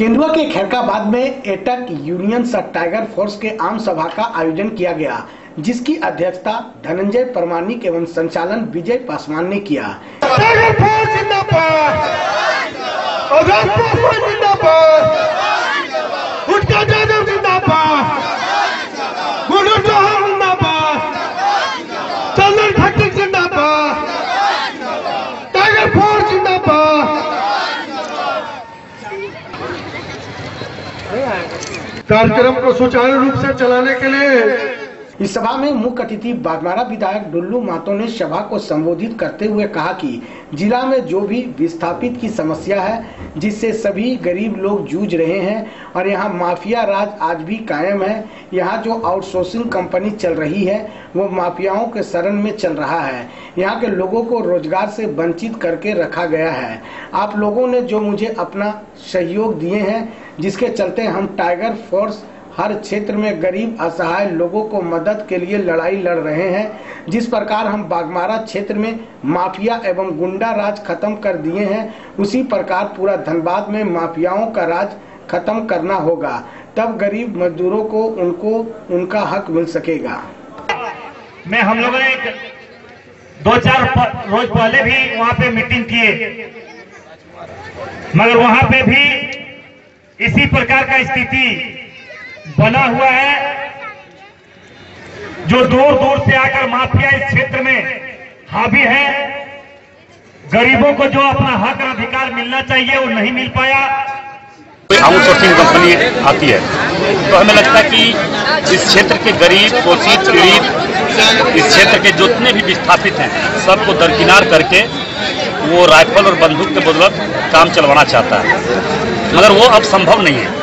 केंदुआ के खैरकाबाद में एटक यूनियन सब टाइगर फोर्स के आम सभा का आयोजन किया गया, जिसकी अध्यक्षता धनंजय परमानिक एवं संचालन विजय पासवान ने किया। कार्यक्रम को सुचारू रूप से चलाने के लिए इस सभा में मुख्य अतिथि बागमारा विधायक डुल्लू मातो ने सभा को संबोधित करते हुए कहा कि जिला में जो भी विस्थापित की समस्या है, जिससे सभी गरीब लोग जूझ रहे हैं और यहाँ माफिया राज आज भी कायम है, यहाँ जो आउटसोर्सिंग कंपनी चल रही है, वो माफियाओं के शरण में चल रहा है। यहाँ के लोगों को रोज़गार से वंचित करके रखा गया है। आप लोगों ने जो मुझे अपना सहयोग दिए हैं, जिसके चलते हम टाइगर फोर्स हर क्षेत्र में गरीब, असहाय लोगों को मदद के लिए लड़ाई लड़ रहे हैं। जिस प्रकार हम बागमारा क्षेत्र में माफिया एवं गुंडा राज खत्म कर दिए हैं, उसी प्रकार पूरा धनबाद में माफियाओं का राज खत्म करना होगा। तब गरीब मजदूरों को उनको, उनका हक मिल सकेगा। मैं हम लोगों ने दो चार रोज पहले भी वहाँ पे मीटिंग किए। मगर वहाँ पे भी इसी प्रकार का स्थिति। बना हुआ है, जो दूर दूर से आकर माफिया इस क्षेत्र में हावी है, गरीबों को जो अपना हक और अधिकार मिलना चाहिए, वो नहीं मिल पाया। आउटसोर्सिंग कंपनी आती है। तो हमें लगता है कि इस क्षेत्र के गरीब शोषित पीड़ित, इस क्षेत्र के जितने भी विस्थापित हैं, सबको दरकिनार करके वो राइफल और बंदूक के बदौलत काम चलवाना चाहता है। मगर वो अब संभव नहीं है।